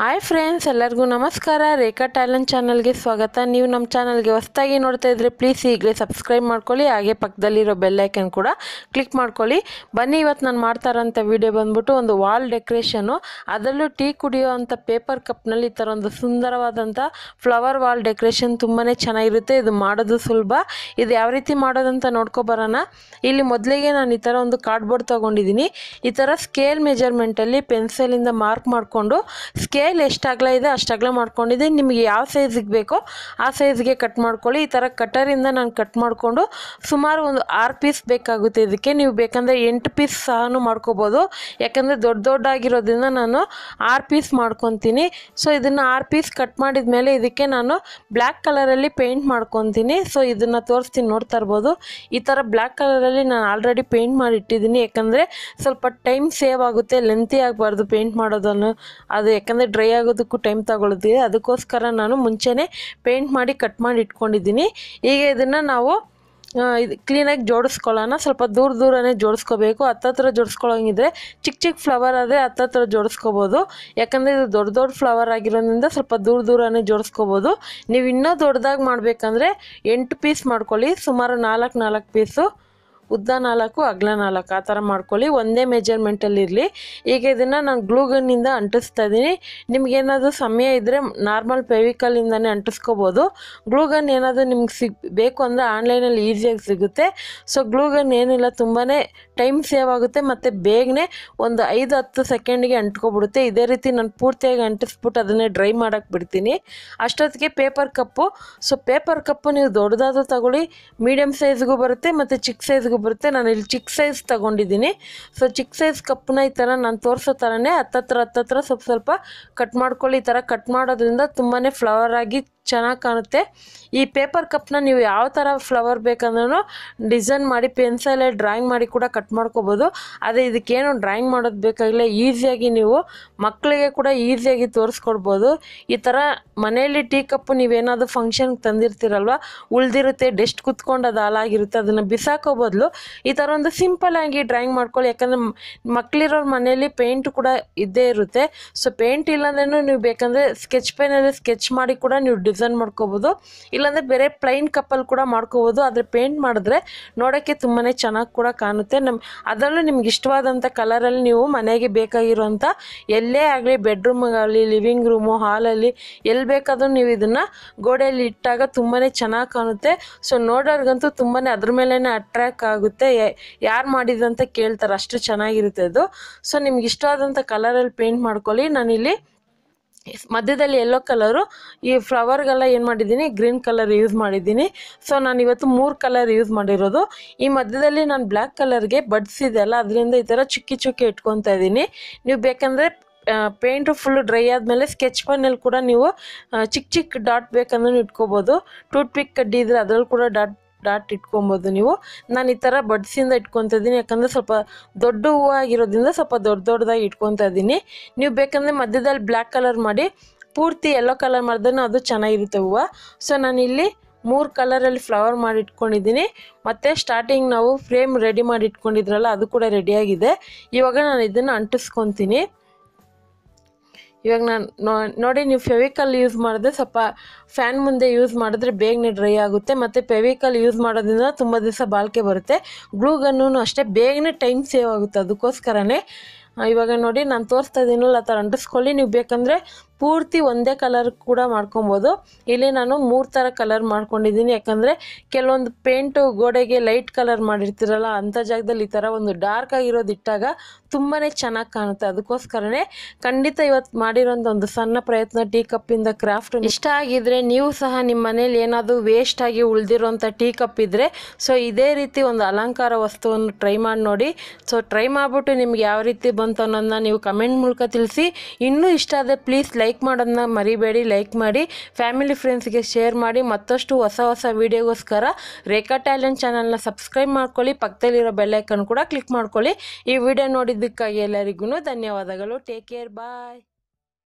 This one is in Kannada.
ಹಾಯ್ ಫ್ರೆಂಡ್ಸ್ ಎಲ್ಲರಿಗೂ ನಮಸ್ಕಾರ. ರೇಖಾ ಟ್ಯಾಲೆಂಟ್ ಚಾನಲ್ಗೆ ಸ್ವಾಗತ. ನೀವು ನಮ್ಮ ಚಾನಲ್ಗೆ ಹೊಸದಾಗಿ ನೋಡ್ತಾ ಇದ್ರೆ ಪ್ಲೀಸ್ ಈಗಲೇ ಸಬ್ಸ್ಕ್ರೈಬ್ ಮಾಡ್ಕೊಳ್ಳಿ. ಹಾಗೆ ಪಕ್ಕದಲ್ಲಿರೋ ಬೆಲ್ಲೈಕನ್ ಕೂಡ ಕ್ಲಿಕ್ ಮಾಡ್ಕೊಳ್ಳಿ. ಬನ್ನಿ, ಇವತ್ತು ನಾನು ಮಾಡ್ತಾರಂಥ ವಿಡಿಯೋ ಬಂದ್ಬಿಟ್ಟು ಒಂದು ವಾಲ್ ಡೆಕೋರೇಷನು ಅದರಲ್ಲೂ ಟೀ ಕುಡಿಯೋ ಅಂಥ ಪೇಪರ್ ಕಪ್ನಲ್ಲಿ ಈ ಥರ ಒಂದು ಸುಂದರವಾದಂಥ ಫ್ಲವರ್ ವಾಲ್ ಡೆಕೋರೇಷನ್ ತುಂಬಾ ಚೆನ್ನಾಗಿರುತ್ತೆ. ಇದು ಮಾಡೋದು ಸುಲಭ. ಇದು ಯಾವ ರೀತಿ ಮಾಡೋದಂತ ನೋಡ್ಕೊಬರೋಣ ಇಲ್ಲಿ ಮೊದಲಿಗೆ ನಾನು ಈ ಥರ ಒಂದು ಕಾರ್ಡ್ಬೋರ್ಡ್ ತೊಗೊಂಡಿದ್ದೀನಿ. ಈ ಥರ ಸ್ಕೇಲ್ ಮೆಜರ್ಮೆಂಟಲ್ಲಿ ಪೆನ್ಸಿಲಿಂದ ಮಾರ್ಕ್ ಮಾಡಿಕೊಂಡು ಸ್ಕೇಲ್ ಎಷ್ಟು ಅಗಲ ಇದೆ ಅಷ್ಟು ಅಗಲ ಮಾಡ್ಕೊಂಡಿದ್ದೆ ನಿಮಗೆ ಯಾವ ಸೈಜಿಗೆ ಬೇಕೋ ಆ ಸೈಜ್ಗೆ ಕಟ್ ಮಾಡ್ಕೊಳ್ಳಿ. ಈ ಥರ ಕಟ್ಟರಿಂದ ನಾನು ಕಟ್ ಮಾಡಿಕೊಂಡು ಸುಮಾರು ಒಂದು ಆರು ಪೀಸ್ ಬೇಕಾಗುತ್ತೆ ಇದಕ್ಕೆ. ನೀವು ಬೇಕಂದರೆ ಎಂಟು ಪೀಸ್ ಸಹ ಮಾಡ್ಕೋಬೋದು. ಯಾಕಂದರೆ ದೊಡ್ಡ ದೊಡ್ಡ ಆಗಿರೋದ್ರಿಂದ ನಾನು ಆರು ಪೀಸ್ ಮಾಡ್ಕೊತೀನಿ. ಸೊ, ಇದನ್ನು ಆರು ಪೀಸ್ ಕಟ್ ಮಾಡಿದ ಮೇಲೆ ಇದಕ್ಕೆ ನಾನು ಬ್ಲ್ಯಾಕ್ ಕಲರಲ್ಲಿ ಪೇಂಟ್ ಮಾಡ್ಕೊತೀನಿ. ಸೊ, ಇದನ್ನು ತೋರಿಸ್ತೀನಿ ನೋಡ್ತಾ ಇರ್ಬೋದು. ಈ ಥರ ಬ್ಲ್ಯಾಕ್ ಕಲರಲ್ಲಿ ನಾನು ಆಲ್ರೆಡಿ ಪೇಂಟ್ ಮಾಡಿ ಇಟ್ಟಿದ್ದೀನಿ ಯಾಕಂದರೆ ಸ್ವಲ್ಪ ಟೈಮ್ ಸೇವ್ ಆಗುತ್ತೆ, ಲೆಂತಿ ಆಗಬಾರ್ದು ಪೇಂಟ್ ಮಾಡೋದನ್ನು. ಅದು ಯಾಕಂದರೆ ಡ್ರೈ ಆಗೋದಕ್ಕೂ ಟೈಮ್ ತಗೊಳ್ಳುತ್ತೆ ಅದಕ್ಕೋಸ್ಕರ ನಾನು ಮುಂಚೆನೇ ಪೇಂಟ್ ಮಾಡಿ ಕಟ್ ಮಾಡಿ ಇಟ್ಕೊಂಡಿದ್ದೀನಿ. ಈಗ ಇದನ್ನು ನಾವು ಇದು ಕ್ಲೀನಾಗಿ ಜೋಡಿಸ್ಕೊಳ್ಳೋಣ. ಸ್ವಲ್ಪ ದೂರ ದೂರನೇ ಜೋಡಿಸ್ಕೋಬೇಕು. ಹತ್ತತ್ರ ಜೋಡಿಸ್ಕೊಳ್ಳೋಂಗಿದ್ರೆ ಚಿಕ್ಕ ಚಿಕ್ಕ ಫ್ಲವರ್ ಆದರೆ ಹತ್ತತ್ರ ಜೋಡಿಸ್ಕೋಬೋದು. ಯಾಕಂದರೆ ಇದು ದೊಡ್ಡ ದೊಡ್ಡ ಫ್ಲವರ್ ಆಗಿರೋದ್ರಿಂದ ಸ್ವಲ್ಪ ದೂರ ದೂರನೇ ಜೋಡಿಸ್ಕೋಬೋದು. ನೀವು ಇನ್ನೂ ದೊಡ್ಡದಾಗಿ ಮಾಡಬೇಕಂದ್ರೆ ಎಂಟು ಪೀಸ್ ಮಾಡ್ಕೊಳ್ಳಿ. ಸುಮಾರು ನಾಲ್ಕು ನಾಲ್ಕು ಪೀಸು ಉದ್ದ ನಾಲ್ಕು, ಅಗ್ಲ ನಾಲ್ಕು, ಆ ಥರ ಮಾಡ್ಕೊಳ್ಳಿ. ಒಂದೇ ಮೆಜರ್ಮೆಂಟಲ್ಲಿ ಇರಲಿ ಈಗ ಇದನ್ನು ನಾನು ಗ್ಲೂಗನ್ನಿಂದ ಅಂಟಿಸ್ತಾ ಇದ್ದೀನಿ. ನಿಮಗೇನಾದರೂ ಸಮಯ ಇದ್ದರೆ ನಾರ್ಮಲ್ ಫೆವಿಕಲ್ಲಿಂದನೇ ಅಂಟಿಸ್ಕೋಬೋದು. ಗ್ಲೂಗನ್ ಏನಾದರೂ ನಿಮ್ಗೆ ಸಿಗ್, ಬೇಕು ಅಂದರೆ ಆನ್ಲೈನಲ್ಲಿ ಈಸಿಯಾಗಿ ಸಿಗುತ್ತೆ. ಸೊ, ಗ್ಲೂಗನ್ ಏನಿಲ್ಲ ತುಂಬಾ ಟೈಮ್ ಸೇವ್ ಆಗುತ್ತೆ ಮತ್ತು ಬೇಗನೆ ಒಂದು ಐದು, ಹತ್ತು ಸೆಕೆಂಡಿಗೆ ಅಂಟ್ಕೊಬಿಡುತ್ತೆ. ಇದೇ ರೀತಿ ನಾನು ಪೂರ್ತಿಯಾಗಿ ಅಂಟಿಸ್ಬಿಟ್ಟು ಅದನ್ನೇ ಡ್ರೈ ಮಾಡೋಕ್ಕೆ ಬಿಡ್ತೀನಿ. ಅಷ್ಟೊತ್ತಿಗೆ paper cup. So, paper cup ನೀವು ದೊಡ್ಡದಾದ್ರೂ ತಗೊಳ್ಳಿ. ಮೀಡಿಯಮ್ ಸೈಜ್ಗೂ ಬರುತ್ತೆ ಮತ್ತು ಚಿಕ್ಕ ಸೈಜ್ಗೂ ಬರುತ್ತೆ. ನಾನು ಇಲ್ಲಿ ಚಿಕ್ಕ ಸೈಜ್ ತಗೊಂಡಿದ್ದೀನಿ. ಸೊ ಚಿಕ್ಕ ಸೈಜ್ ಕಪ್ಪನ್ನ ಈ ಥರ ನಾನು ತೋರಿಸೋ ಥರನೇ ಹತ್ತತ್ರ ಹತ್ತತ್ರ ಸ್ವಲ್ಪ ಸ್ವಲ್ಪ ಕಟ್ ಮಾಡ್ಕೊಳ್ಳಿ. ಈ ಥರ ಕಟ್ ಮಾಡೋದ್ರಿಂದ ತುಂಬಾ ಫ್ಲವರ್ ಆಗಿ ಚೆನ್ನಾಗಿ ಕಾಣುತ್ತೆ. ಈ ಪೇಪರ್ ಕಪ್ನ ನೀವು ಯಾವ ಥರ ಫ್ಲವರ್ ಬೇಕಂದ್ರೂ ಡಿಸೈನ್ ಮಾಡಿ ಪೆನ್ಸಲ್ಲೇ ಡ್ರಾಯಿಂಗ್ ಮಾಡಿ ಕೂಡ ಕಟ್ ಮಾಡ್ಕೋಬೋದು. ಆದರೆ ಇದಕ್ಕೇನು ಡ್ರಾಯಿಂಗ್ ಮಾಡೋದು ಬೇಕಾಗಿಲ್ಲ ಈಸಿಯಾಗಿ ನೀವು ಮಕ್ಕಳಿಗೆ ಕೂಡ ಈಸಿಯಾಗಿ ತೋರಿಸ್ಕೊಡ್ಬೋದು. ಈ ಥರ ಮನೆಯಲ್ಲಿ ಟೀ ಕಪ್ಪು ನೀವೇನಾದರೂ ಫಂಕ್ಷನ್ಗೆ ತಂದಿರ್ತೀರಲ್ವ, ಉಳಿದಿರುತ್ತೆ ಡೆಸ್ಟ್ ಕುತ್ಕೊಂಡು ಅದು ಹಾಲಾಗಿರುತ್ತೆ ಅದನ್ನು ಬಿಸಾಕೋ ಬದಲು ಈ ಥರ ಒಂದು ಸಿಂಪಲಾಗಿ ಡ್ರಾಯಿಂಗ್ ಮಾಡ್ಕೊಳ್ಳಿ. ಯಾಕಂದರೆ ಮಕ್ಕಳಿರೋರ ಮನೆಯಲ್ಲಿ ಪೇಂಟ್ ಕೂಡ ಇದ್ದೇ ಇರುತ್ತೆ. ಸೊ ಪೇಂಟ್ ಇಲ್ಲಾಂದ್ರೂ ನೀವು ಬೇಕಂದರೆ ಸ್ಕೆಚ್ ಪೆನಲ್ಲಿ ಸ್ಕೆಚ್ ಮಾಡಿ ಕೂಡ ನೀವು ಡಿಸೈನ್ ಮಾಡ್ಕೋಬೋದು. ಇಲ್ಲಾಂದರೆ ಬೇರೆ ಪ್ಲೈನ್ ಕಪ್ಪಲ್ಲಿ ಕೂಡ ಮಾಡ್ಕೋಬೋದು. ಆದರೆ ಪೇಂಟ್ ಮಾಡಿದ್ರೆ ನೋಡೋಕ್ಕೆ ತುಂಬಾ ಚೆನ್ನಾಗಿ ಕೂಡ ಕಾಣುತ್ತೆ. ನಮ್ಮ ಅದರಲ್ಲೂ ನಿಮ್ಗೆ ಇಷ್ಟವಾದಂಥ ಕಲರಲ್ಲಿ ನೀವು ಮನೆಗೆ ಬೇಕಾಗಿರುವಂಥ ಎಲ್ಲೇ ಆಗಲಿ ಬೆಡ್ರೂಮ್ಗಾಗಲಿ ಲಿವಿಂಗ್ ರೂಮು ಹಾಲಲ್ಲಿ ಎಲ್ಲಿ ಬೇಕಾದರೂ ನೀವು ಇದನ್ನು ಗೋಡೆಯಲ್ಲಿ ಇಟ್ಟಾಗ ತುಂಬಾ ಚೆನ್ನಾಗಿ ಕಾಣುತ್ತೆ. ಸೊ ನೋಡೋರ್ಗಂತೂ ತುಂಬಾ ಅದ್ರ ಮೇಲೇ ಅಟ್ರ್ಯಾಕ್ಟ್ ಆಗುತ್ತೆ. ಯಾರು ಮಾಡಿದಂತ ಕೇಳ್ತಾರೆ. ಅಷ್ಟು ಚೆನ್ನಾಗಿರುತ್ತೆ ಅದು. ಸೊ ನಿಮ್ಗೆ ಇಷ್ಟವಾದಂಥ ಕಲರಲ್ಲಿ ಪೇಂಟ್ ಮಾಡ್ಕೊಳ್ಳಿ. ನಾನಿಲ್ಲಿ ಮಧ್ಯದಲ್ಲಿ ಯೆಲ್ಲೋ ಕಲರು ಈ ಫ್ಲವರ್ಗೆಲ್ಲ ಏನು ಮಾಡಿದ್ದೀನಿ ಗ್ರೀನ್ ಕಲರ್ ಯೂಸ್ ಮಾಡಿದ್ದೀನಿ. ಸೊ ನಾನು ಇವತ್ತು ಮೂರು ಕಲರ್ ಯೂಸ್ ಮಾಡಿರೋದು. ಈ ಮಧ್ಯದಲ್ಲಿ ನಾನು ಬ್ಲ್ಯಾಕ್ ಕಲರ್ಗೆ ಬಡ್ಸ್ ಇದೆಯಲ್ಲ ಅದರಿಂದ ಈ ಥರ ಚುಕ್ಕಿ ಚುಕ್ಕಿ ಇಟ್ಕೊತಾ ಇದ್ದೀನಿ. ನೀವು ಬೇಕಂದರೆ ಪೇಂಟು ಫುಲ್ಲು ಡ್ರೈ ಆದಮೇಲೆ ಸ್ಕೆಚ್ ಪೆನ್ನಲ್ಲಿ ಕೂಡ ನೀವು ಚಿಕ್ಕ ಚಿಕ್ಕ ಡಾಟ್ ಬೇಕಂದ್ರೂ ಇಟ್ಕೋಬೋದು. ಟೂತ್ ಪಿಕ್ ಕಡ್ಡಿ ಇದ್ರೆ ಅದರಲ್ಲಿ ಕೂಡ ಡಾಟ್ ಡಾಟ್ ಇಟ್ಕೊಬೋದು ನೀವು. ನಾನು ಈ ಥರ ಬಡ್ಸಿಂದ ಇಟ್ಕೊತಿದ್ದೀನಿ, ಯಾಕಂದರೆ ಸ್ವಲ್ಪ ದೊಡ್ಡ ಹೂವು ಆಗಿರೋದ್ರಿಂದ ಸ್ವಲ್ಪ ದೊಡ್ಡ ದೊಡ್ಡದಾಗಿ ಇಟ್ಕೊತಾ ಇದ್ದೀನಿ ನೀವು ಬೇಕಂದರೆ ಮಧ್ಯದಲ್ಲಿ ಬ್ಲ್ಯಾಕ್ ಕಲರ್ ಮಾಡಿ, ಪೂರ್ತಿ ಯೆಲ್ಲೋ ಕಲರ್ ಮಾಡಿದ್ರೆ ಅದು ಚೆನ್ನಾಗಿರುತ್ತೆ ಹೂವು. ಸೊ ನಾನಿಲ್ಲಿ ಮೂರು ಕಲರಲ್ಲಿ ಫ್ಲವರ್ ಮಾಡಿ ಇಟ್ಕೊಂಡಿದ್ದೀನಿ. ಮತ್ತು ಸ್ಟಾರ್ಟಿಂಗ್ ನಾವು ಫ್ರೇಮ್ ರೆಡಿ ಮಾಡಿ ಇಟ್ಕೊಂಡಿದ್ರಲ್ಲ, ಅದು ಕೂಡ ರೆಡಿಯಾಗಿದೆ ಇವಾಗ ನಾನು ಇದನ್ನು ಅಂಟಿಸ್ಕೊತೀನಿ. ಇವಾಗ ನಾನು ನೋಡಿ ನೀವು ಫೆವಿಕಲ್ ಯೂಸ್ ಮಾಡಿದ್ರೆ ಸ್ವಲ್ಪ ಫ್ಯಾನ್ ಮುಂದೆ ಯೂಸ್ ಮಾಡಿದ್ರೆ ಬೇಗನೆ ಡ್ರೈ ಆಗುತ್ತೆ. ಮತ್ತು ಫೆವಿಕಲ್ ಯೂಸ್ ಮಾಡೋದ್ರಿಂದ ತುಂಬ ದಿವಸ ಬಾಳಿಕೆ ಬರುತ್ತೆ. ಗ್ಲೂ ಗನ್ನೂ ಅಷ್ಟೇ ಬೇಗನೆ ಟೈಮ್ ಸೇವ್ ಆಗುತ್ತೆ. ಅದಕ್ಕೋಸ್ಕರನೇ ಇವಾಗ ನೋಡಿ ನಾನು ತೋರಿಸ್ತಾ ಇದ್ದೀನಲ್ಲ ಆ ಥರ ಅಂಟಿಸ್ಕೊಳ್ಳಿ ನೀವು ಬೇಕಂದರೆ ಪೂರ್ತಿ ಒಂದೇ ಕಲರ್ ಕೂಡ ಮಾಡ್ಕೊಬೋದು. ಇಲ್ಲಿ ನಾನು ಮೂರು ಥರ ಕಲರ್ ಮಾಡ್ಕೊಂಡಿದ್ದೀನಿ. ಯಾಕಂದರೆ ಕೆಲವೊಂದು ಪೇಂಟು ಗೋಡೆಗೆ ಲೈಟ್ ಕಲರ್ ಮಾಡಿರ್ತೀರಲ್ಲ ಅಂಥ ಜಾಗದಲ್ಲಿ ಈ ಥರ ಒಂದು ಡಾರ್ಕ್ ಆಗಿರೋದು ಇಟ್ಟಾಗ ತುಂಬಾ ಚೆನ್ನಾಗಿ ಕಾಣುತ್ತೆ. ಅದಕ್ಕೋಸ್ಕರನೇ ಖಂಡಿತ ಇವತ್ತು ಮಾಡಿರೋಂಥ ಒಂದು ಸಣ್ಣ ಪ್ರಯತ್ನ ಟೀ ಕಪ್ಪಿಂದ ಕ್ರಾಫ್ಟ್ ಇಷ್ಟ ಆಗಿದ್ರೆ ನೀವು ಸಹ ನಿಮ್ಮ ಮನೇಲಿ ಏನಾದರೂ ವೇಸ್ಟ್ ಆಗಿ ಉಳಿದಿರೋಂಥ ಟೀ ಕಪ್ ಇದ್ದರೆ ಸೊ ಇದೇ ರೀತಿ ಒಂದು ಅಲಂಕಾರ ವಸ್ತುವನ್ನು ಟ್ರೈ ಮಾಡಿ ನೋಡಿ. ಸೊ ಟ್ರೈ ಮಾಡಿಬಿಟ್ಟು ನಿಮ್ಗೆ ಯಾವ ರೀತಿ ಬಂತು ಅನ್ನೋದನ್ನ ನೀವು ಕಮೆಂಟ್ ಮೂಲಕ ತಿಳಿಸಿ. ಇನ್ನೂ ಇಷ್ಟ ಆದರೆ ಪ್ಲೀಸ್ ಲೈಕ್ ಮಾಡೋದನ್ನ ಮರಿಬೇಡಿ ಲೈಕ್ ಮಾಡಿ ಫ್ಯಾಮಿಲಿ ಫ್ರೆಂಡ್ಸ್ಗೆ ಶೇರ್ ಮಾಡಿ, ಮತ್ತಷ್ಟು ಹೊಸ ಹೊಸ ವೀಡಿಯೋಗೋಸ್ಕರ ರೇಖಾ ಟ್ಯಾಲೆಂಟ್ ಚಾನಲ್ನ ಸಬ್ಸ್ಕ್ರೈಬ್ ಮಾಡ್ಕೊಳ್ಳಿ, ಪಕ್ಕದಲ್ಲಿರೋ ಬೆಲ್ಲೈಕನ್ ಕೂಡ ಕ್ಲಿಕ್ ಮಾಡ್ಕೊಳ್ಳಿ. ಈ ವಿಡಿಯೋ ನೋಡಿದ್ದಕ್ಕಾಗಿ ಎಲ್ಲರಿಗೂ ಧನ್ಯವಾದಗಳು. Take care bye